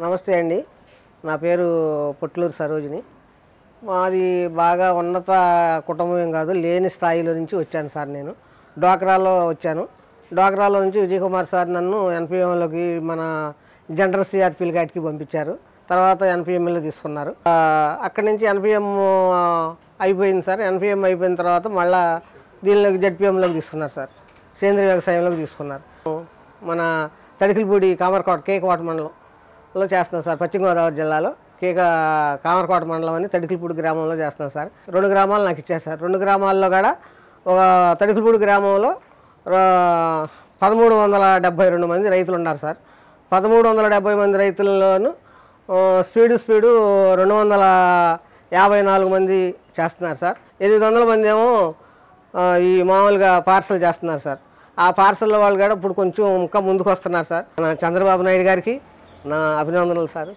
నమస్తే అండి. నా పేరు పొట్లూరు సరోజిని. మాది బాగా ఉన్నత కుటుంబం కాదు లేని స్థాయిలో నుంచి వచ్చాను సార్ నేను. డ్వాక్రాలో వచ్చాను. డ్వాక్రాలో నుంచి విజయ్ కుమార్ సార్ నన్ను ఎన్పిఎంలోకి మన జనరల్ సిఆర్పీల గాటికి పంపించారు. తర్వాత ఎన్పిఎంలో తీసుకున్నారు. అక్కడి నుంచి ఎన్పిఎం అయిపోయింది సార్. ఎన్పిఎం అయిపోయిన తర్వాత మళ్ళా దీనిలోకి జడ్పిఎంలోకి తీసుకున్నారు సార్. సేంద్రీయ వ్యవసాయంలోకి తీసుకున్నారు. మన తడికిలపూడి కామర్కోట కేకవాట లో చేస్తున్నాం సార్. పశ్చిమ గోదావరి జిల్లాలో. కేక కామరకోట మండలం అని తడికిలపూడి గ్రామంలో చేస్తున్నాం సార్. రెండు గ్రామాలు నాకు ఇచ్చారు సార్. రెండు గ్రామాల్లో కూడా ఒక తడికిలపూడి గ్రామంలో పదమూడు వందల డెబ్బై రెండు మంది రైతులు ఉన్నారు సార్. పదమూడు వందల డెబ్బై మంది రైతుల్లోనూ స్పీడు స్పీడు రెండు వందల యాభై నాలుగు మంది చేస్తున్నారు సార్. ఎనిమిది వందల మంది ఏమో ఈ మామూలుగా పార్సల్ చేస్తున్నారు సార్. ఆ పార్సల్ వాళ్ళు కూడా ఇప్పుడు కొంచెం ఇంకా ముందుకు వస్తున్నారు సార్. చంద్రబాబు నాయుడు గారికి నా అభినందనలు సార్.